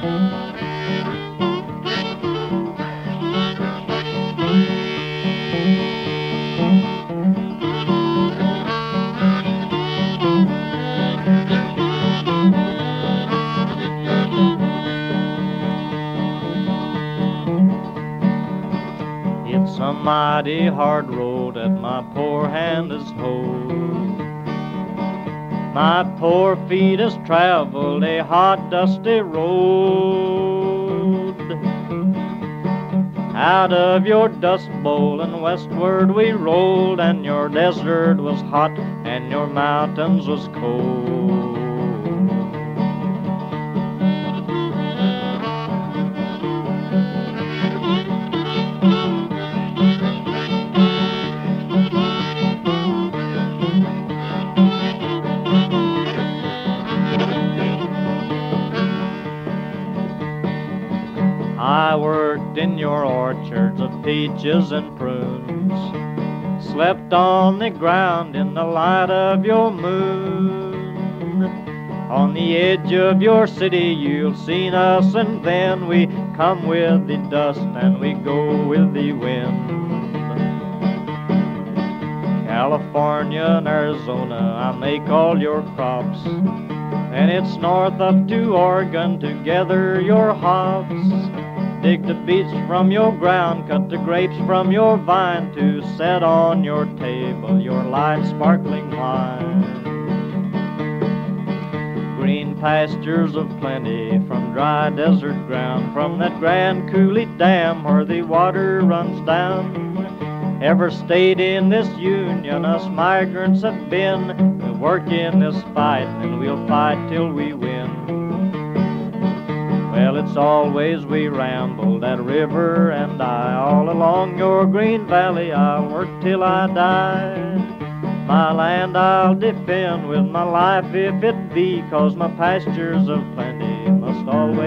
It's a mighty hard road that my poor hand is holding. My poor feet has traveled a hot, dusty road. Out of your dust bowl and westward we rolled, and your desert was hot, and your mountains was cold. I worked in your orchards of peaches and prunes, slept on the ground in the light of your moon. On the edge of your city you'll see us, and then we come with the dust and we go with the wind. California and Arizona, I make all your crops. And it's north up to Oregon to gather your hops. Dig the beets from your ground, cut the grapes from your vine to set on your table your light sparkling wine. Green pastures of plenty from dry desert ground, from that grand Coulee Dam where the water runs down. Every state in this union us migrants have been. We work in this fight and we'll fight till we win. Well, it's always we ramble that river and I all along your green valley. I'll work till I die. My land I'll defend with my life if it be, cause my pastures of plenty must always